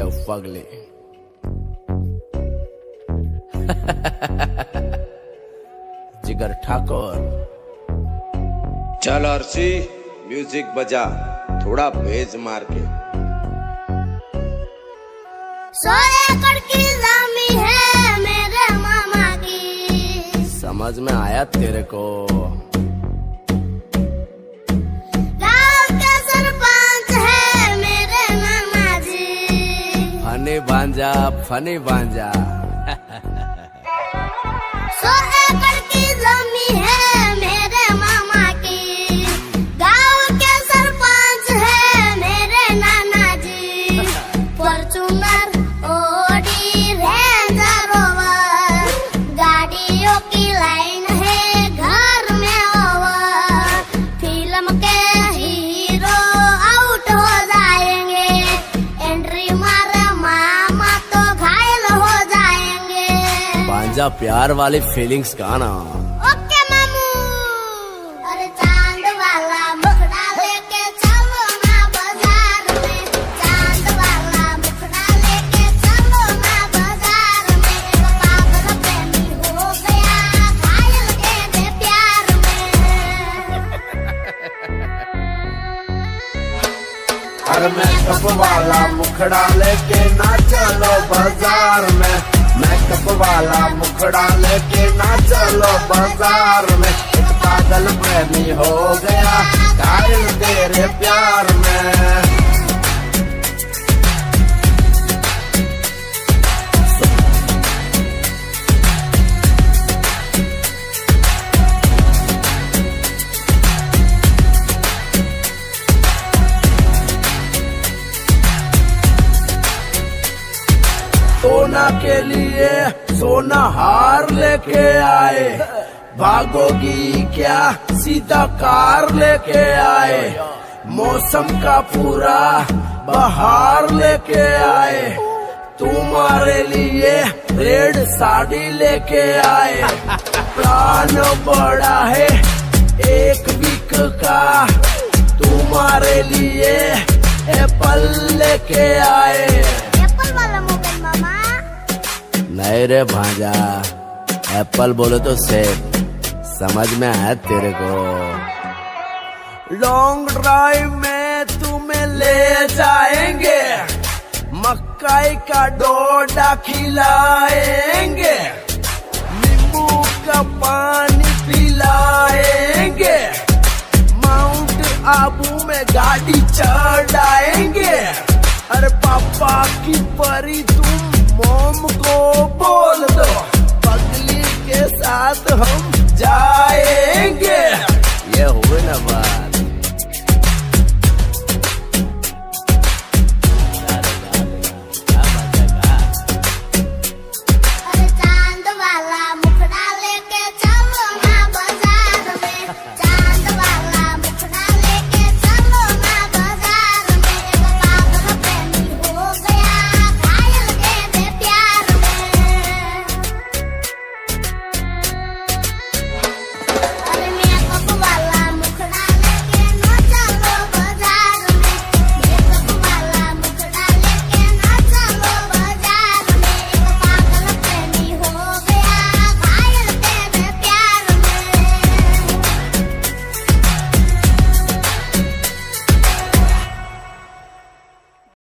हो पगले जिगर ठाकुर चल अर्शी म्यूज़िक बजा थोड़ा भेज मार के। सौ एकड़ की जमी है मेरे मामा की। समझ में आया तेरे को। भांजा फनी भांजा भांजा प्यार वाली फीलिंग्स का ना। ओके मामू। अरे चाँद वाला मुखड़ा लेके चलो ना बाज़ार में। चाँद वाला मुखड़ा लेके चलो ना बाज़ार में। पागल प्रेमी हो गया घायल के दे प्यार में। अरे मेकअप वाला मुखड़ा लेके ना चलो बाज़ार में। मेकअप वाला मुखड़ा लेके ना चलो बाज़ार में। पागल प्रेमी हो गया कायल तेरे प्यार में। सोना के लिए सोना हार लेके आए। भागोगी क्या सीधा कार लेके आए। मौसम का पूरा बहार लेके आए। तुम्हारे लिए रेड साड़ी लेके आए। प्लान बड़ा है एक वीक का। तुम्हारे लिए एप्पल लेके आए। नहीं रे भांजा। एप्पल बोलो तो सेब। समझ में आया तेरे को? लॉन्ग ड्राइव में तुम्हें ले जाएँगे। मक्काई का डोडा खिलाएँगे। नींबू का पानी पिलाएँगे। माउंट आबू में गाड़ी चढ़ाएँगे। अरे पापा की परी तुम मोम को बोल दो। पगली के साथ हम